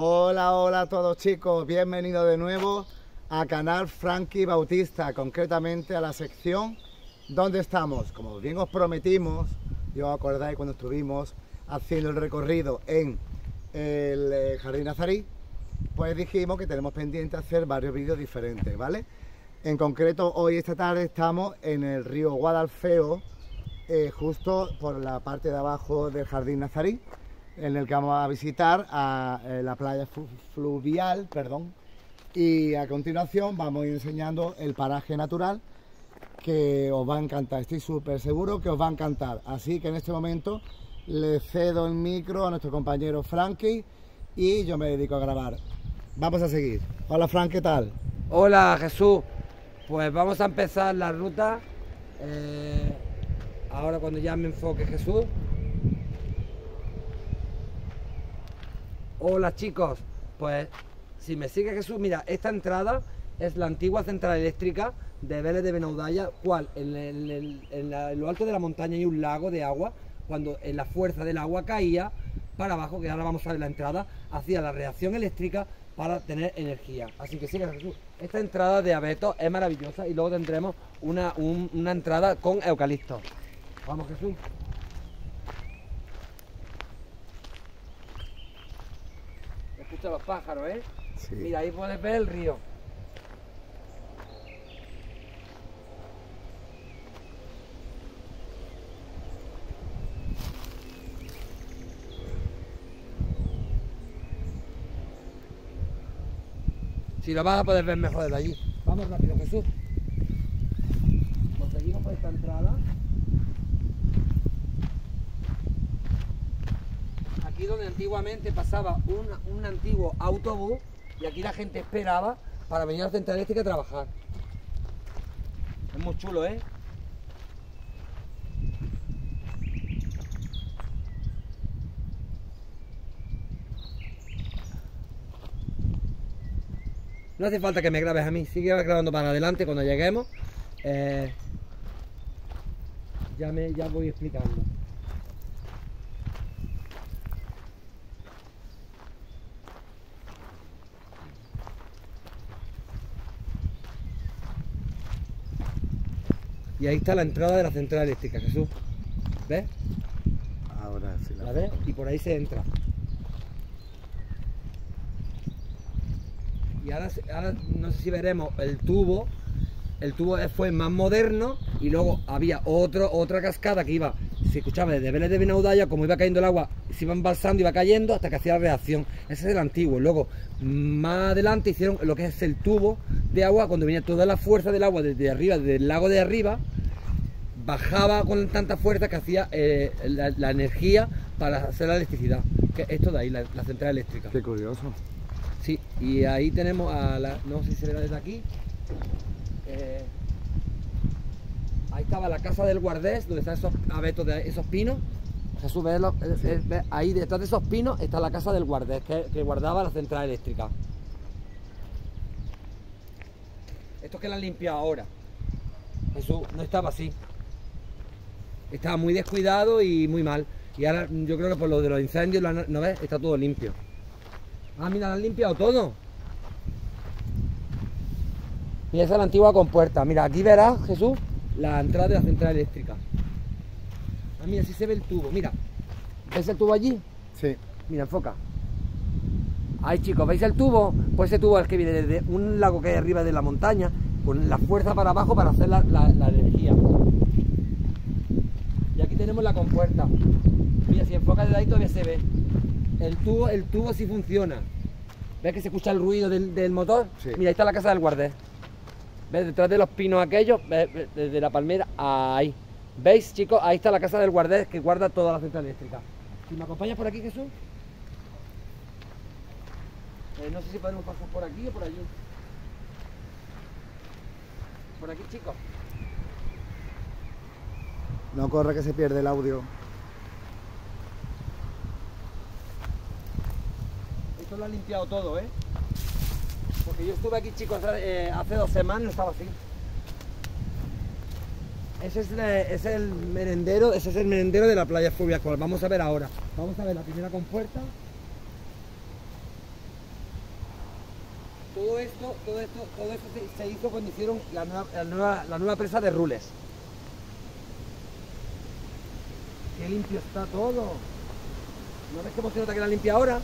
Hola, hola a todos chicos, bienvenidos de nuevo a Canal Frankie Bautista, concretamente a la sección donde estamos. Como bien os prometimos, yo os acordáis cuando estuvimos haciendo el recorrido en el eh, Jardín Nazarí, pues dijimos que tenemos pendiente hacer varios vídeos diferentes, ¿vale? En concreto, hoy esta tarde estamos en el río Guadalfeo, eh, justo por la parte de abajo del Jardín Nazarí, en el que vamos a visitar a eh, la playa fluvial, perdón, y a continuación vamos a ir enseñando el paraje natural que os va a encantar, estoy súper seguro que os va a encantar, así que en este momento le cedo el micro a nuestro compañero Frankie y yo me dedico a grabar. Vamos a seguir. Hola Frank, ¿qué tal? Hola Jesús, pues vamos a empezar la ruta. Eh, ahora cuando ya me enfoque Jesús. Hola chicos, pues si me sigue Jesús, mira, esta entrada es la antigua central eléctrica de Vélez de Benaudalla, cual en, lo alto de la montaña hay un lago de agua, cuando la fuerza del agua caía para abajo, que ahora vamos a ver la entrada, hacía la reacción eléctrica para tener energía. Así que sigue Jesús. Esta entrada de abeto es maravillosa y luego tendremos una, una entrada con eucalipto. Vamos Jesús. Los pájaros, ¿eh? Mira, ahí puedes ver el río. Si lo vas a poder ver mejor desde allí. Vamos rápido, Jesús. Conseguimos por esta entrada. Aquí donde antiguamente pasaba un, antiguo autobús y aquí la gente esperaba para venir a la central eléctrica a trabajar. Es muy chulo, ¿eh? No hace falta que me grabes a mí, sigue grabando para adelante cuando lleguemos. Eh, ya, me, ya voy explicando. Ahí está la entrada de la central eléctrica, Jesús. ¿Ves? Ahora sí. La, ves? Y por ahí se entra. Y ahora, no sé si veremos el tubo. El tubo fue más moderno y luego había otro, otra cascada que iba, se escuchaba desde Vélez de Benaudalla, como iba cayendo el agua, se iba embalsando, iba cayendo hasta que hacía la reacción. Ese es el antiguo. Luego, más adelante hicieron lo que es el tubo de agua, cuando venía toda la fuerza del agua desde arriba, desde el lago de arriba, bajaba con tanta fuerza que hacía eh, la, energía para hacer la electricidad. Que esto de ahí, la, central eléctrica. Qué curioso. Sí, y ahí tenemos a la. No sé si se verá desde aquí. Eh, ahí estaba la casa del guardés, donde están esos abetos de esos pinos. Jesús, ve, ahí detrás de esos pinos está la casa del guardés, que, que guardaba la central eléctrica. Esto que la han limpiado ahora. Jesús no estaba así estaba muy descuidado y muy mal. Y ahora yo creo que por lo de los incendios, ¿no ves? Está todo limpio. Ah, mira, lo han limpiado todo. Mira, esa es la antigua compuerta. Mira, aquí verás, Jesús, la entrada de la central eléctrica. Ah, mira, si se ve el tubo. Mira, ¿ves el tubo allí? Sí. Mira, enfoca. Ay, chicos, ¿veis el tubo? Pues ese tubo es que viene desde un lago que hay arriba de la montaña, con la fuerza para abajo para hacer la energía tenemos la compuerta. Mira, si enfoca de ahí todavía se ve. El tubo, el tubo sí funciona. ¿Ves que se escucha el ruido del, motor? Mira, ahí está la casa del guardés. ¿Ves? Detrás de los pinos aquellos, desde la palmera, ahí. ¿Veis, chicos? Ahí está la casa del guardés que guarda toda la central eléctrica. Si me acompañas por aquí, Jesús. Eh, no sé si podemos pasar por aquí o por allí. Por aquí, chicos. No corre que se pierde el audio. Esto lo ha limpiado todo, ¿eh? Porque yo estuve aquí, chicos, eh, hace dos semanas estaba así. Ese es, el merendero, ese es el merendero de la playa Fluvial, cual vamos a ver ahora. Vamos a ver la primera compuerta. todo esto, todo esto, todo esto se, hizo cuando hicieron la nueva, la nueva, la nueva presa de Rules. Qué limpio está todo. ¿No ves cómo se nota que la limpia ahora?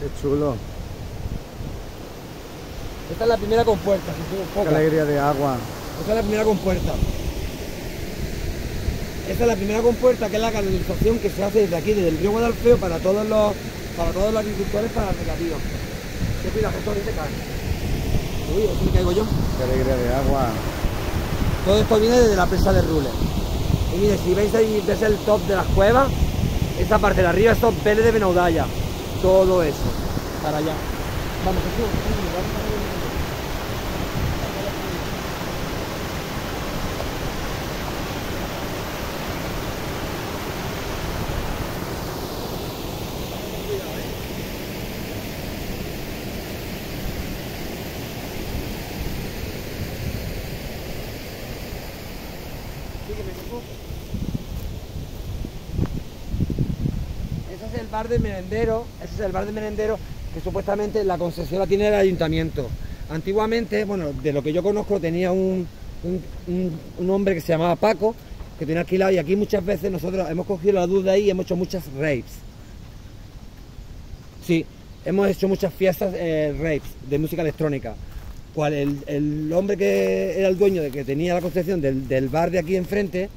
Qué chulo. Esta es la primera compuerta, si un Qué poco. alegría de agua. Esta es la primera compuerta. Esta es la primera compuerta que es la canalización que se hace desde aquí, desde el río Guadalfeo para todos los para todos los agricultores para el regadío. ¿Qué cuidado, esto ahorita cae? Uy, aquí me caigo yo. Qué alegría de agua. Todo esto viene desde la presa de Rules. Y mire, si veis ahí, el top de las cuevas, esa parte de arriba es top Vélez de Benaudalla. Todo eso. Para allá. vamos. Sígueme, Jesús. Ese es el bar de merendero, ese es el bar de merendero que supuestamente la concesión la tiene el ayuntamiento. Antiguamente, bueno, de lo que yo conozco tenía un, un- un- hombre que se llamaba Paco, que tenía alquilado y aquí muchas veces nosotros hemos cogido la de ahí y hemos hecho muchas raves. Sí, hemos hecho muchas fiestas eh, raves de música electrónica. Cual el, el hombre que era el dueño de que tenía la concesión del, del bar de aquí enfrente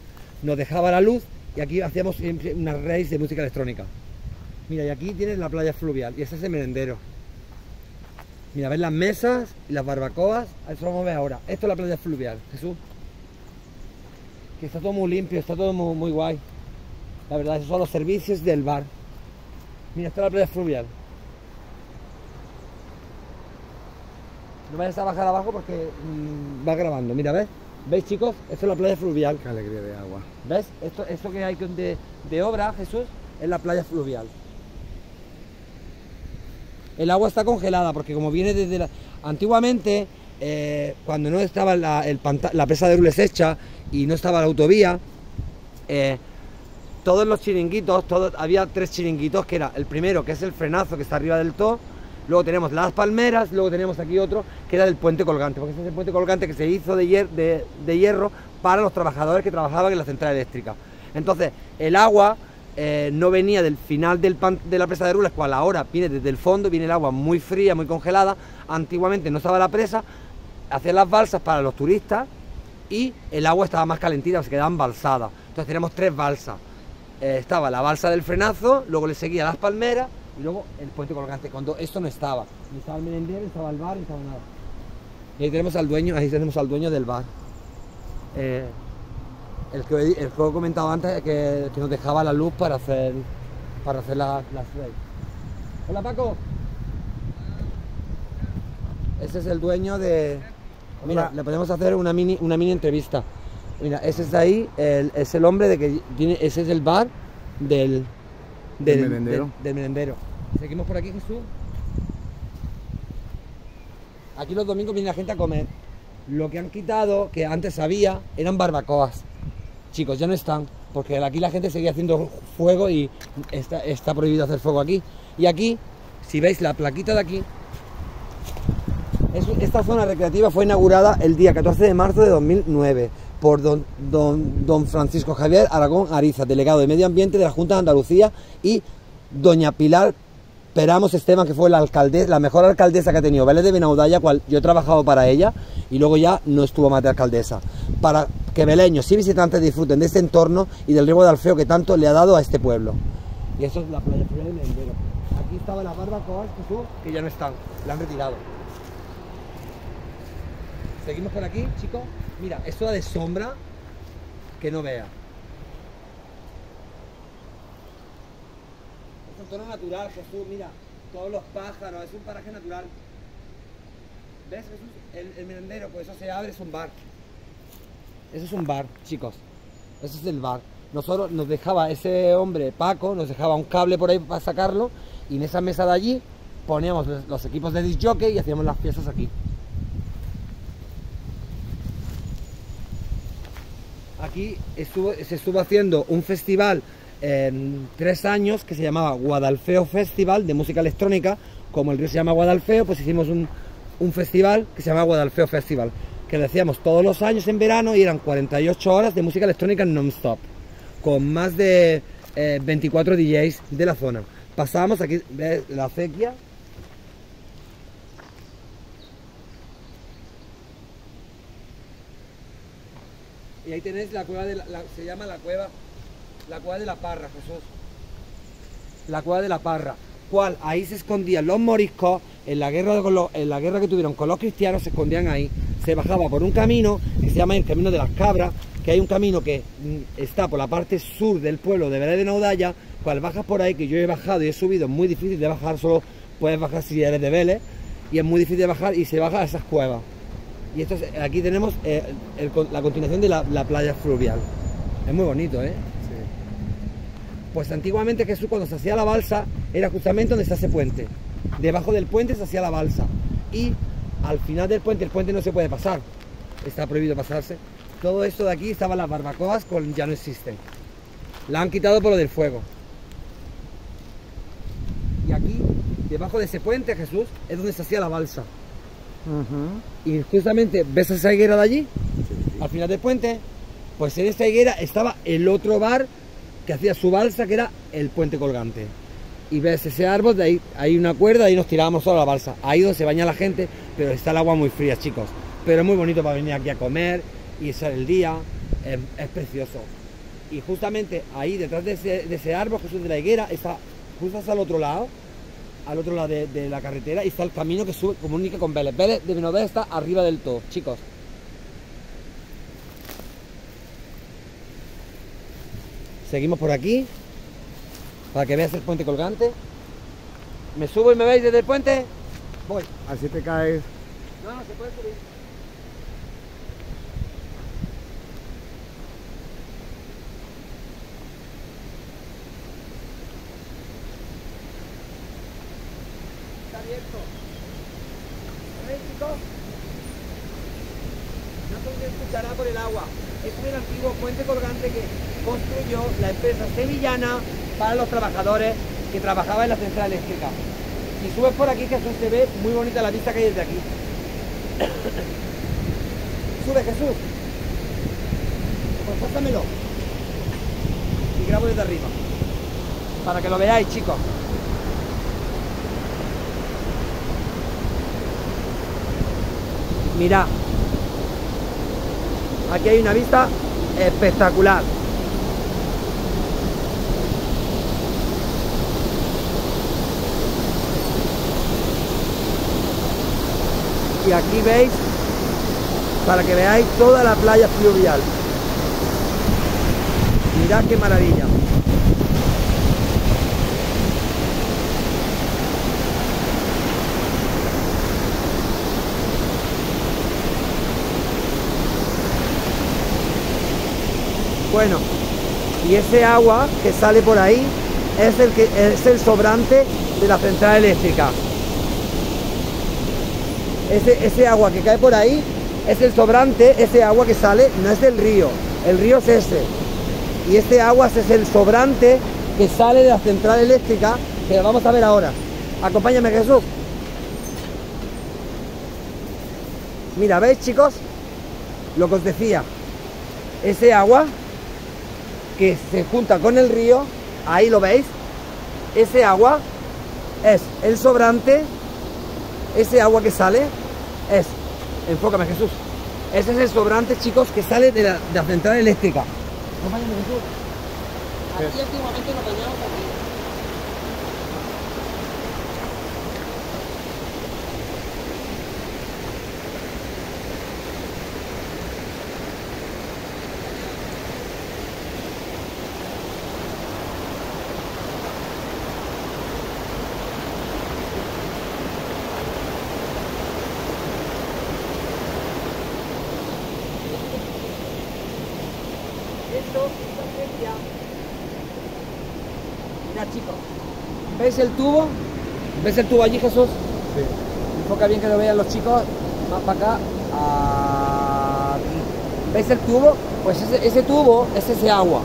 nos dejaba la luz y aquí hacíamos siempre unas raves de música electrónica. Mira, y aquí tienes la playa fluvial y ese es el merendero. Mira, ves las mesas y las barbacoas, eso lo vamos a ver ahora. Esto es la playa fluvial, Jesús. Que está todo muy limpio, está todo muy, muy guay. La verdad, esos son los servicios del bar. Mira, esta es la playa fluvial. No vayas a bajar abajo porque mm, va grabando. Mira, ¿ves? ¿Veis, chicos? Esto es la playa fluvial. Qué alegría de agua. ¿Ves? Esto, esto que hay de, de obra, Jesús, es la playa fluvial. El agua está congelada porque como viene desde la... Antiguamente, eh, cuando no estaba la, el presa de Rules hecha y no estaba la autovía, eh, todos los chiringuitos, todos, había tres chiringuitos, que era el primero, que es el frenazo que está arriba del todo, luego tenemos las palmeras, luego tenemos aquí otro, que era el puente colgante, porque ese es el puente colgante que se hizo de- de hierro para los trabajadores que trabajaban en la central eléctrica. Entonces, el agua eh, no venía del final del pan- de la presa de Rules, cual ahora viene desde el fondo, viene el agua muy fría, muy congelada. Antiguamente no estaba la presa, hacían las balsas para los turistas y el agua estaba más calentita, se quedaba embalsada. Entonces teníamos tres balsas. Eh, estaba la balsa del frenazo, luego le seguía las palmeras y luego el puente colgante. Cuando esto no estaba, ni estaba el merendero, ni estaba el bar, ni estaba nada. Y ahí tenemos al dueño, ahí tenemos al dueño del bar. Eh, el que, el que he comentado antes que, que nos dejaba la luz para hacer para hacer la- las raves. Hola Paco. Ese es el dueño de. Mira, Hola. le podemos hacer una mini, una mini entrevista. Mira, ese es de ahí, el- es el hombre de que tiene, ese es el bar del, Del merendero. del- del merendero. Seguimos por aquí, Jesús. Aquí los domingos viene la gente a comer. Lo que han quitado, que antes había, eran barbacoas. Chicos, ya no están, porque aquí la gente seguía haciendo fuego y está, prohibido hacer fuego aquí. Y aquí, si veis la plaquita de aquí, es- esta zona recreativa fue inaugurada el día 14 de marzo de 2009 por don, don, don Francisco Javier Aragón Ariza, delegado de Medio Ambiente de la Junta de Andalucía, y doña Pilar Peramos Esteban, que fue la alcaldesa, la mejor alcaldesa que ha tenido Vélez de Benaudalla, cual yo he trabajado para ella y luego ya no estuvo más de alcaldesa. Para que veleños y visitantes disfruten de este entorno y del río de Alfeo que tanto le ha dado a este pueblo. Y eso es la playa de Merendero. Aquí estaba la barbacoa, Jesús, que ya no están, la han retirado. Seguimos por aquí, chicos. Mira, esto de sombra que no vea. Es un tono natural, Jesús. Mira, todos los pájaros, es un paraje natural. ¿Ves, Jesús? El, el merendero, pues eso se abre, es un bar. Eso es un bar, chicos. Ese es el bar. Nosotros nos dejaba ese hombre, Paco, nos dejaba un cable por ahí para sacarlo y en esa mesa de allí poníamos los, equipos de disc jockey y hacíamos las fiestas aquí. Aquí se estuvo haciendo un festival en tres años que se llamaba Guadalfeo Festival de música electrónica. Como el río se llama Guadalfeo, pues hicimos un, un festival que se llama Guadalfeo Festival, que lo hacíamos todos los años en verano y eran 48 horas de música electrónica non-stop, con más de eh, 24 DJs de la zona. Pasábamos aquí, ¿ves? La acequia. Y ahí tenéis la cueva de la, la- se llama la cueva, la cueva de la Parra, Jesús. La cueva de la Parra. ¿Cuál? Ahí se escondían los moriscos en la guerra los- en la guerra que tuvieron con los cristianos, se escondían ahí. Se bajaba por un camino que se llama el camino de las cabras, que hay un camino que mm, está por la parte sur del pueblo de Vélez de Naudaya, cual bajas por ahí, que yo he bajado y he subido, es muy difícil de bajar, solo puedes bajar si eres de Vélez, y es muy difícil de bajar y se baja a esas cuevas. Y esto es- aquí tenemos eh, el la continuación de la, la playa fluvial. Es muy bonito, ¿eh? Pues antiguamente Jesús cuando se hacía la balsa era justamente donde está ese puente. Debajo del puente se hacía la balsa. Y al final del puente, el puente no se puede pasar. Está prohibido pasarse. Todo esto de aquí estaban las barbacoas, con, ya no existen. La han quitado por lo del fuego. Y aquí, debajo de ese puente, Jesús, es donde se hacía la balsa. Y justamente, ¿ves esa higuera de allí? Al final del puente, pues en esta higuera estaba el otro bar que hacía su balsa, que era el puente colgante. Y ves ese árbol, de ahí hay una cuerda, ahí nos tirábamos toda la balsa. Ahí donde se baña la gente, pero está el agua muy fría, chicos. Pero es muy bonito para venir aquí a comer y echar el día, es, precioso. Y justamente ahí, detrás de ese, de ese árbol, Jesús de la higuera, está justo hasta el otro lado, al otro lado de, la carretera, y está el camino que sube, comunica con Vélez. Vélez de Benodés está arriba del todo, chicos. Seguimos por aquí, para que veas el puente colgante. ¿Me subo y me veis desde el puente? Voy. Así te caes. No, no, se puede subir. Está abierto. ¿Veis, chicos? No se escuchará por el agua. Es un antiguo puente colgante que construyó la empresa sevillana para los trabajadores que trabajaba en la central eléctrica. Si subes por aquí, Jesús, se ve muy bonita la vista que hay desde aquí. Sube, Jesús. Pues pásamelo. Y grabo desde arriba. Para que lo veáis, chicos. Mirad. Aquí hay una vista espectacular. Y aquí veis, para que veáis toda la playa fluvial. Mirad qué maravilla. Bueno, y ese agua que sale por ahí es el, que, es el sobrante de la central eléctrica. Ese, ese agua que cae por ahí es el sobrante, ese agua que sale no es del río, el río es ese. Y este agua es el sobrante que sale de la central eléctrica, que vamos a ver ahora. Acompáñame Jesús. Mira, ¿veis chicos? Lo que os decía, ese agua que se junta con el río, ahí lo veis, ese agua es el sobrante, ese agua que sale es, enfócame Jesús, ese es el sobrante chicos que sale de la, central eléctrica. Nos bañamos aquí. Esto es ausencia. Mira chicos, ¿veis el tubo? ¿Ves el tubo allí Jesús? Sí. Enfoca bien que lo vean los chicos, más para acá. Aquí. ¿Veis el tubo? Pues ese, ese tubo es ese agua,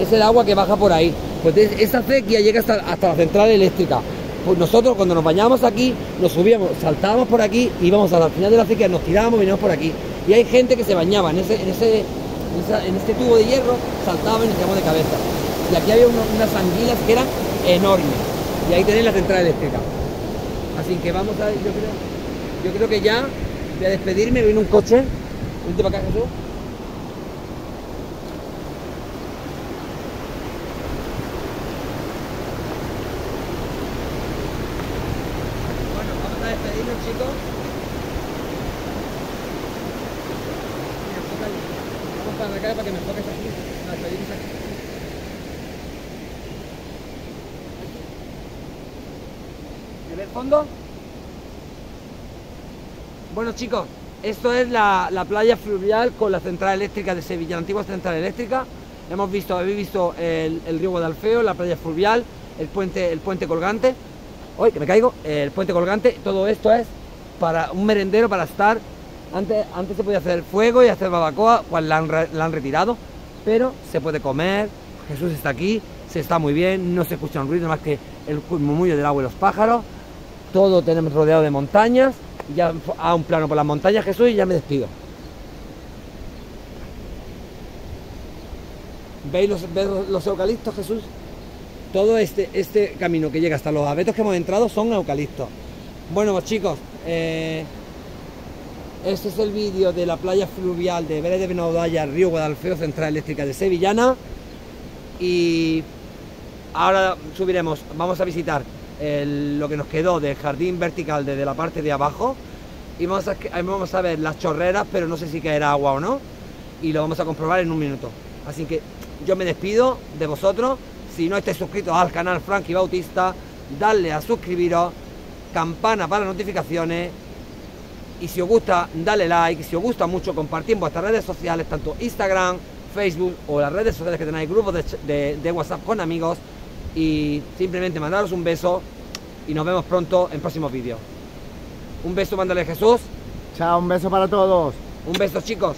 es el agua que baja por ahí. Pues esa acequia llega hasta, hasta la central eléctrica. Pues nosotros cuando nos bañábamos aquí, nos subíamos, saltábamos por aquí, íbamos el final de la acequia, nos tirábamos, veníamos por aquí. Y hay gente que se bañaba en ese, en ese, en esa- en este tubo de hierro, saltaba y nos tiramos de cabeza. Y aquí había unas anguilas que eran enormes. Y ahí tenéis la central eléctrica. Así que vamos a, yo creo, yo creo que ya voy a despedirme, viene un coche. Para acá. Bueno, vamos a despedirnos, chicos. Mira, enfoca ahí. Vamos para acá para que me enfoques aquí. A despedirnos aquí. ¿Se ve el Bueno, chicos, esto es la, la playa fluvial con la central eléctrica de Sevilla, la antigua central eléctrica. Hemos visto, habéis visto el, río Guadalfeo, la playa fluvial, el puente, el puente colgante. Uy, que me caigo. El puente colgante, todo esto es para un merendero para estar. Antes, antes se podía hacer fuego y hacer barbacoa, pues la la han retirado, pero se puede comer. Jesús está aquí, se está muy bien, no se escucha un ruido más que el murmullo del agua y los pájaros. Todo tenemos rodeado de montañas. Ya a un plano por las montañas, Jesús, y ya me despido. ¿Veis los, los eucaliptos, Jesús? Todo este, este camino que llega hasta los abetos que hemos entrado son eucaliptos. Bueno, pues chicos, eh, este es el vídeo de la playa fluvial de Vélez de Benaudalla, Río Guadalfeo, Central Eléctrica de Sevillana. Y ahora subiremos, vamos a visitar lo que nos quedó del jardín vertical desde la parte de abajo. Y vamos a, vamos a ver las chorreras, pero no sé si caerá agua o no. Y lo vamos a comprobar en un minuto. Así que yo me despido de vosotros. Si no estáis suscritos al canal Frankie Bautista, dadle a suscribiros, campana para notificaciones. Y si os gusta, dale like. Si os gusta mucho, compartid en vuestras redes sociales, tanto Instagram, Facebook o las redes sociales que tenéis, grupos de WhatsApp con amigos. Y simplemente mandaros un beso y nos vemos pronto en próximos vídeos. Un beso, mándale Jesús. Chao, un beso para todos. Un beso, chicos.